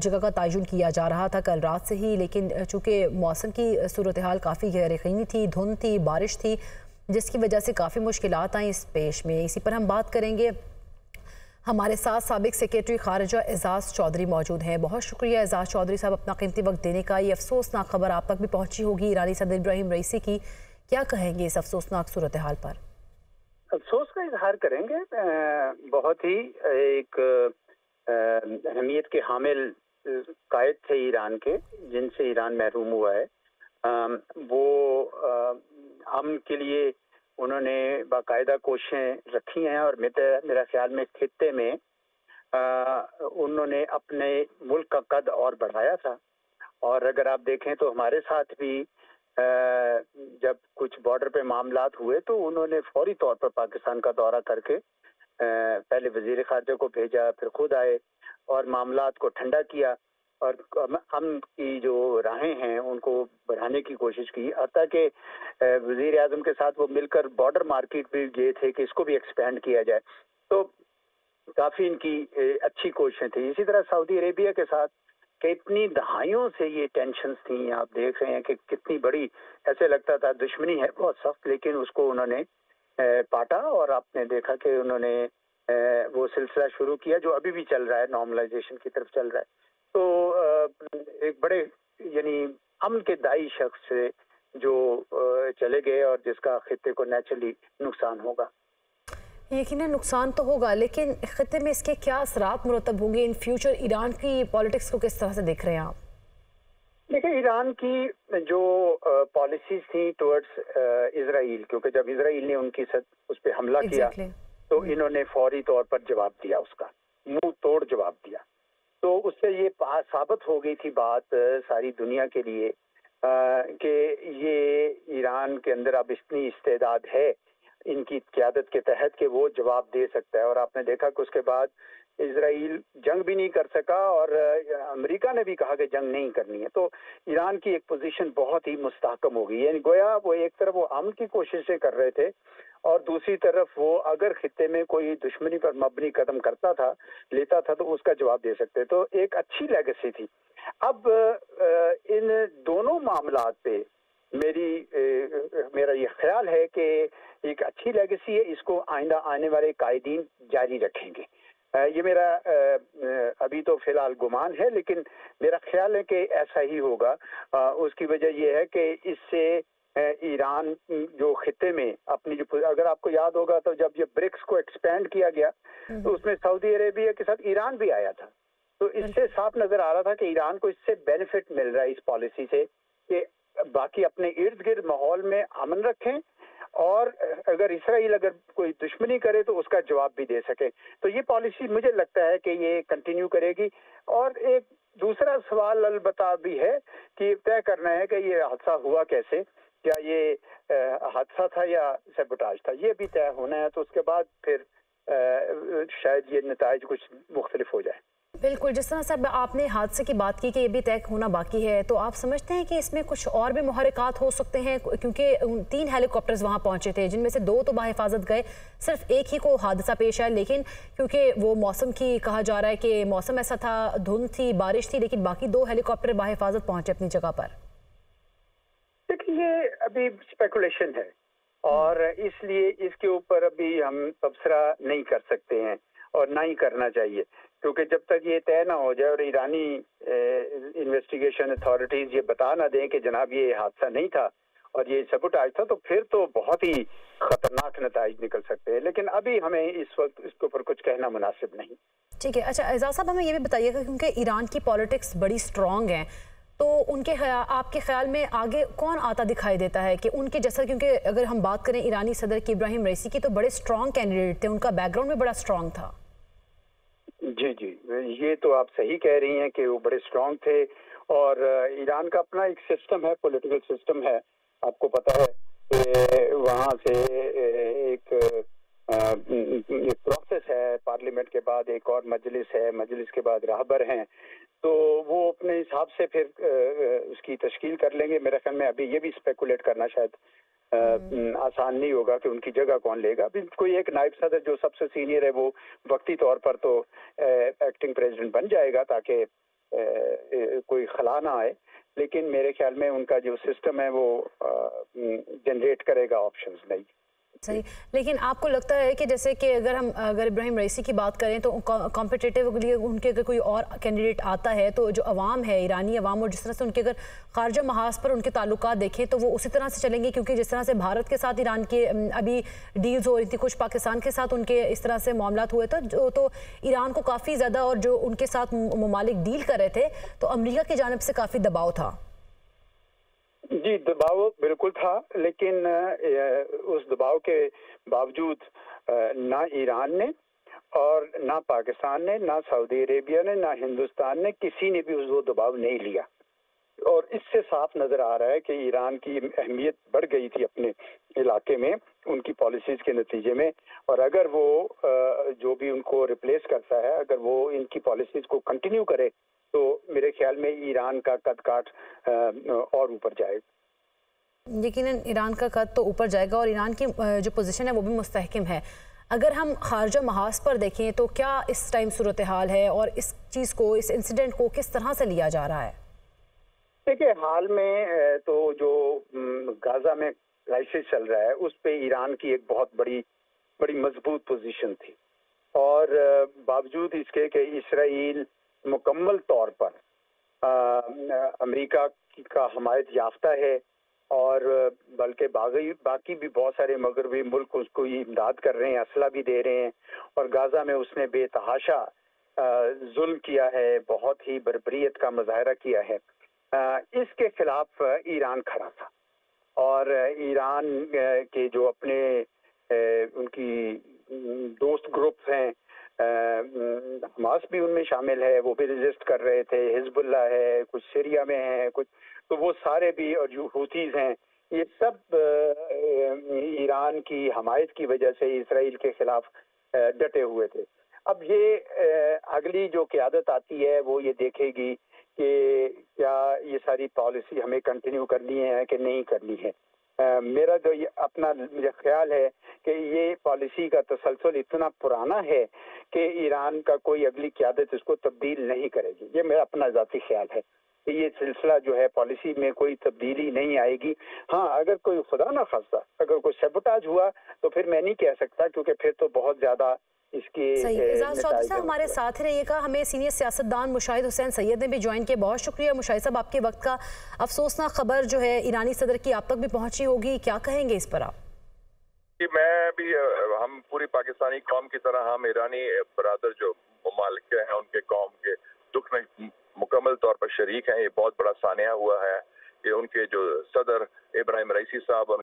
जगह का तयन किया जा रहा था कल रात से ही, लेकिन चूँकि मौसम की सूरत हाल काफ़ी यकीनी थी, धुंध थी, बारिश थी, जिसकी वजह से काफ़ी मुश्किल आई इस पेश में। इसी पर हम बात करेंगे। हमारे साथ सबक सेक्रेटरी खारजा एजाज चौधरी मौजूद हैं। बहुत शुक्रिया एजाज चौधरी साहब अपना कीमती वक्त देने का। ये अफसोसनाक खबर आप तक भी पहुँची होगी ईरानी सदर इब्राहिम रईसी की। क्या कहेंगे इस अफसोसनाक सूरत हाल पर? अफसोस का इजहार करेंगे। बहुत ही एक अहमियत के हामिल कायद थे ईरान के, जिनसे ईरान महरूम हुआ है। वो अमन के लिए उन्होंने बाकायदा कोशिशें रखी हैं और मेरे, मेरा ख्याल में खत्े में उन्होंने अपने मुल्क का कद और बढ़ाया था। और अगर आप देखें तो हमारे साथ भी जब कुछ बॉर्डर पे मामला हुए तो उन्होंने फौरी तौर पर पाकिस्तान का दौरा करके पहले वज़ीर खारजा को भेजा, फिर खुद आए और मामला को ठंडा किया और हम की जो राहें हैं, उनको बढ़ाने की कोशिश की। हती कि वज़ीर आज़म के साथ वो मिलकर बॉर्डर मार्केट भी गए थे कि इसको भी एक्सपेंड किया जाए। तो काफ़ी इनकी अच्छी कोशिशें थी। इसी तरह सऊदी अरेबिया के साथ कितनी दहाइयों से ये टेंशन थी, आप देख रहे हैं कि कितनी बड़ी, ऐसे लगता था, दुश्मनी है, बहुत सख्त, लेकिन उसको उन्होंने पाटा और आपने देखा कि उन्होंने वो सिलसिला शुरू किया जो अभी भी चल रहा है नॉर्मलाइजेशन की तरफ़ चल रहा है। तो एक बड़े यानी अमन के दाई शख्स से जो चले गए और जिसका खत्े को नेचुरली नुकसान होगा। यकीन नुकसान तो होगा लेकिन खत्े में इसके क्या असरात मुरतब होंगे? इन फ्यूचर ईरान की पॉलिटिक्स को किस तरह से देख रहे हैं आप? देखिए ईरान की जो पॉलिसीज़ थी टुवर्ड्स इसराइल क्योंकि जब इसराइल ने उनकी सद, उस पर हमला exactly. किया तो. इन्होंने फौरी तौर पर जवाब दिया उसका मुँह तोड़ जवाब दिया तो उससे ये साबित हो गई थी बात सारी दुनिया के लिए कि ये ईरान के अंदर अब इतनी इस्तेदाद है, इनकी क्यादत के तहत कि वो जवाब दे सकता है और आपने देखा कि उसके बाद इसराइल जंग भी नहीं कर सका और अमेरिका ने भी कहा कि जंग नहीं करनी है। तो ईरान की एक पोजीशन बहुत ही मुस्तकम हो गई यानी गोया वो एक तरफ़ वो अमन की कोशिशें कर रहे थे और दूसरी तरफ़ वो अगर खत्े में कोई दुश्मनी पर मबनी कदम करता था, लेता था तो उसका जवाब दे सकते तो एक अच्छी लेगेसी थी। अब इन दोनों मामला पे मेरी मेरा ये ख्याल है कि एक अच्छी लेगेसी है। इसको आइंदा आने वाले कायदीन जारी रखेंगे। ये मेरा अभी तो फ़िलहाल गुमान है लेकिन मेरा ख्याल है कि ऐसा ही होगा। उसकी वजह यह है कि इससे ईरान जो खत्े में अपनी जो अगर आपको याद होगा तो जब ये ब्रिक्स को एक्सपेंड किया गया तो। उसमें सऊदी अरेबिया के साथ ईरान भी आया था। तो इससे साफ़ नज़र आ रहा था कि ईरान को इससे बेनिफिट मिल रहा है इस पॉलिसी से कि बाकी अपने इर्द गिर्द माहौल में अमन रखें और अगर इसराइल अगर कोई दुश्मनी करे तो उसका जवाब भी दे सके। तो ये पॉलिसी मुझे लगता है कि ये कंटिन्यू करेगी। और एक दूसरा सवाल अलबत्ता भी है कि तय करना है कि ये हादसा हुआ कैसे? क्या ये हादसा था या सेबोटाज था? ये भी तय होना है तो उसके बाद फिर शायद ये नतज कुछ मुख्तलिफ़ हो जाए। बिल्कुल, जिस तरह से आपने हादसे की बात की कि ये भी तय होना बाकी है तो आप समझते हैं कि इसमें कुछ और भी महरक़ात हो सकते हैं क्योंकि तीन हेलीकॉप्टर्स वहाँ पहुँचे थे, जिनमें से दो तो बाहिफाजत गए, सिर्फ़ एक ही को हादसा पेश आया, लेकिन क्योंकि वो मौसम की कहा जा रहा है कि मौसम ऐसा था, धुंध थी, बारिश थी, लेकिन बाकी दो हेलीकॉप्टर बाहिफाजत पहुँचे अपनी जगह पर। देखिए अभी स्पेकुलेशन है, और इसलिए इसके ऊपर अभी हम तबसरा नहीं कर सकते हैं, और ना ही करना चाहिए। क्योंकि जब तक ये तय ना हो जाए और ईरानी इन्वेस्टिगेशन अथॉरिटीज ये बता ना दें कि जनाब ये हादसा नहीं था और ये सबुटाज था तो फिर तो बहुत ही खतरनाक नतज निकल सकते हैं। लेकिन अभी हमें इस वक्त इसके ऊपर कुछ कहना मुनासिब नहीं। ठीक है अच्छा एजाज साहब, हमें ये भी बताइएगा क्योंकि ईरान की पॉलिटिक्स बड़ी स्ट्रॉन्ग है तो उनके आपके ख्याल में आगे कौन आता दिखाई देता है कि उनके जैसा क्योंकि अगर हम बात करें ईरानी सदर की इब्राहिम रईसी की तो बड़े स्ट्रॉन्ग कैंडिडेट थे, उनका बैकग्राउंड भी बड़ा स्ट्रॉन्ग था। जी जी। ये तो आप सही कह रही हैं कि वो बड़े स्ट्रॉन्ग थे और ईरान का अपना एक सिस्टम है पॉलिटिकल सिस्टम है। आपको पता है कि वहाँ से एक प्रोसेस है पार्लियामेंट के बाद, एक और मजलिस है, मजलिस के बाद राहबर हैं। तो वो अपने हिसाब से फिर उसकी तश्कील कर लेंगे। मेरे ख्याल में अभी ये भी स्पेकुलेट करना शायद। आसान नहीं होगा कि उनकी जगह कौन लेगा। अभी कोई एक नायब सदर जो सबसे सीनियर है, वो वक्ती तौर पर तो एक्टिंग प्रेसिडेंट बन जाएगा ताकि कोई खला ना आए। लेकिन मेरे ख्याल में उनका जो सिस्टम है वो जनरेट करेगा ऑप्शंस नहीं। सही। लेकिन आपको लगता है कि जैसे कि अगर हम, अगर इब्राहिम रईसी की बात करें तो कॉम्पिटेटिव लिए उनके अगर कोई और कैंडिडेट आता है तो जो अवाम है, ईरानी अवाम और जिस तरह से उनके अगर खारजा महाज पर उनके ताल्लुक देखें तो वो उसी तरह से चलेंगे क्योंकि जिस तरह से भारत के साथ ईरान के अभी डील्स हो रही थी, कुछ पाकिस्तान के साथ उनके इस तरह से मामला हुए थे, जो तो ईरान को काफ़ी ज़्यादा और जो उनके साथ ममालिक डील कर रहे थे तो अमरीका की जानब से काफ़ी दबाव था। जी, दबाव बिल्कुल था, लेकिन उस दबाव के बावजूद ना ईरान ने और ना पाकिस्तान ने, ना सऊदी अरेबिया ने, ना हिंदुस्तान ने किसी ने भी वो दबाव नहीं लिया। और इससे साफ़ नज़र आ रहा है कि ईरान की अहमियत बढ़ गई थी अपने इलाके में, उनकी पॉलिसीज़ के नतीजे में, और अगर वो जो भी उनको रिप्लेस करता है, अगर वो इनकी पॉलिसीज़ को कंटिन्यू करे तो मेरे ख्याल में ईरान का कद काट और ऊपर जाएगा यकीन ईरान का कद तो ऊपर जाएगा और ईरान की जो पोजीशन है वो भी मुस्तहकम है। अगर हम खारजा महाज पर देखें तो क्या इस टाइम सूरत हाल है और इस चीज़ को इस इंसिडेंट को किस तरह से लिया जा रहा है? देखिए हाल में तो जो गाजा में क्राइसिस चल रहा है उस पर ईरान की एक बहुत बड़ी बड़ी मज़बूत पोजीशन थी। और बावजूद इसके कि इसराइल मुकम्मल तौर पर अमेरिका का हमायत याफ्ता है और बल्कि बाकी बाकी भी बहुत सारे मगरबी मुल्क उसको इमदाद कर रहे हैं, असला भी दे रहे हैं और गाजा में उसने बेतहाशा जुल्म किया है, बहुत ही बरबरीत का मुजाहरा किया है। इसके खिलाफ ईरान खड़ा था और ईरान के जो अपने उनकी दोस्त ग्रुप हैं हमास भी उनमें शामिल है, वो भी रजिस्ट कर रहे थे हिजबुल्ला है, कुछ सीरिया में है, कुछ तो वो सारे भी और जो हूतीज हैं, ये सब ईरान की हमायत की वजह से इसराइल के खिलाफ डटे हुए थे। अब ये अगली जो क्यादत आती है, वो ये देखेगी कि क्या ये सारी पॉलिसी हमें कंटिन्यू करनी है कि नहीं करनी है। मेरा जो ये अपना ख्याल है कि ये पॉलिसी का तसलसल इतना पुराना है कि ईरान का कोई अगली क्यादत इसको तब्दील नहीं करेगी। ये मेरा अपना ज़ाती ख्याल है। ये सिलसिला जो है पॉलिसी में कोई तब्दीली नहीं आएगी। हाँ अगर कोई खुदा ना खासा अगर कोई सेबोटाज हुआ तो फिर मैं नहीं कह सकता क्योंकि फिर तो बहुत ज़्यादा इसकी हमारे साथ रहिएगा हमें सीनियर सियासतदान मुशाहिद हुसैन सैयद ने भी ज्वाइन किया। बहुत शुक्रिया। मुशाहिद साहब आपके वक्त का अफसोसनाक खबर जो है ईरानी सदर की आप तक भी पहुँची होगी। क्या कहेंगे इस पर आप? कि मैं भी हम पूरी पाकिस्तानी कौम की तरह, हम ईरानी बरदर जो ममालिक हैं, उनके कौम के दुख में मुकम्मल तौर पर शरीक हैं। ये बहुत बड़ा सानिया हुआ है। कि उनके जो सदर इब्राहिम रईसी साहब